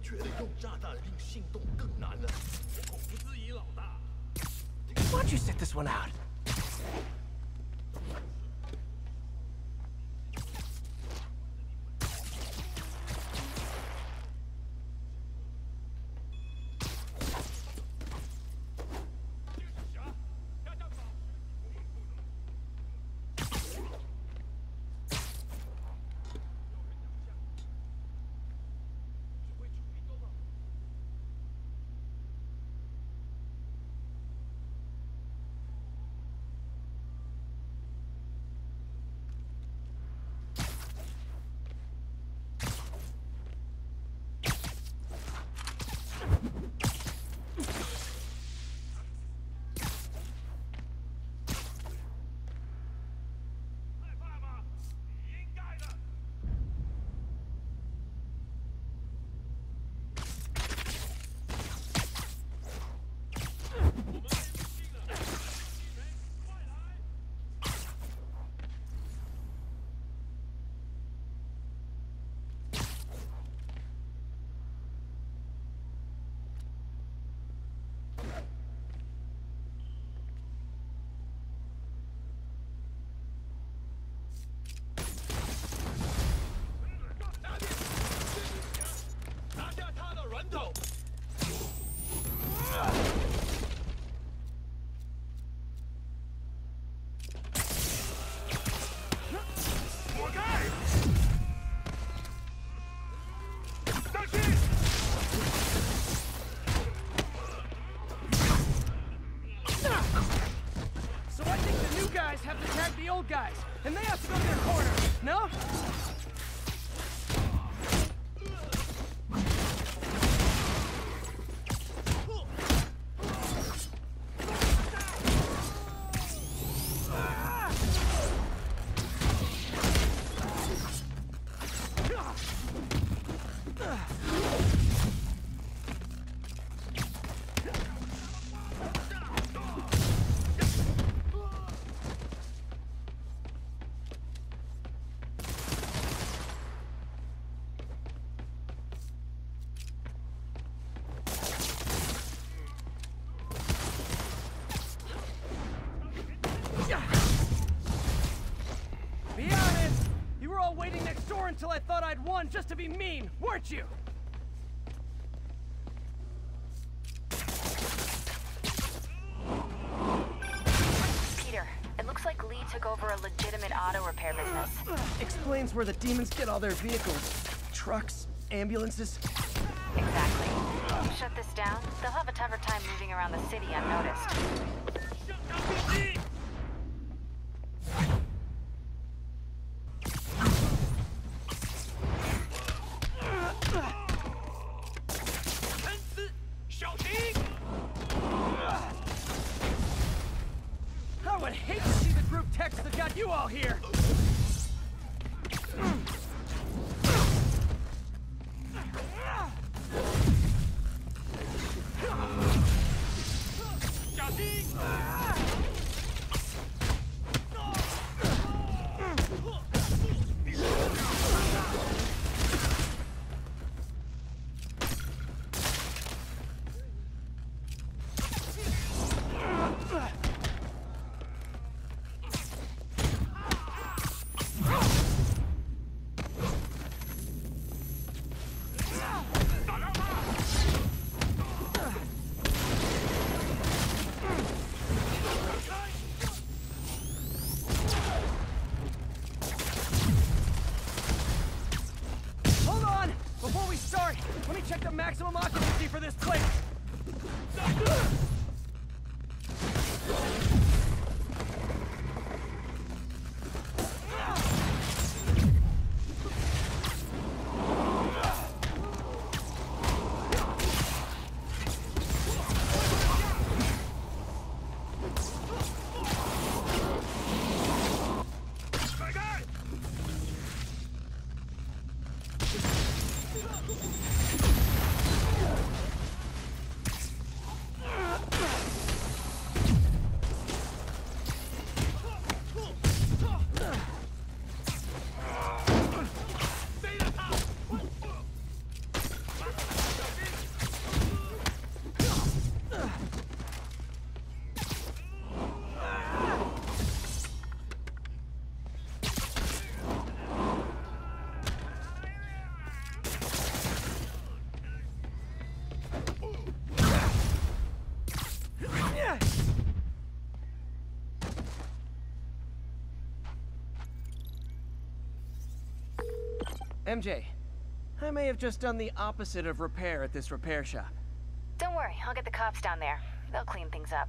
觉得用炸弹令行动更难了。我口不质疑老大。Why don't you set this one out? And they have to waiting next door until I thought I'd won just to be mean, weren't you? Peter, it looks like Li took over a legitimate auto repair business. Explains where the demons get all their vehicles. Trucks, ambulances. Exactly. Shut this down, they'll have a tougher time moving around the city unnoticed. Would hate to see the group text that got you all here. Start, let me check the maximum occupancy for this place. MJ, I may have just done the opposite of repair at this repair shop. Don't worry, I'll get the cops down there. They'll clean things up.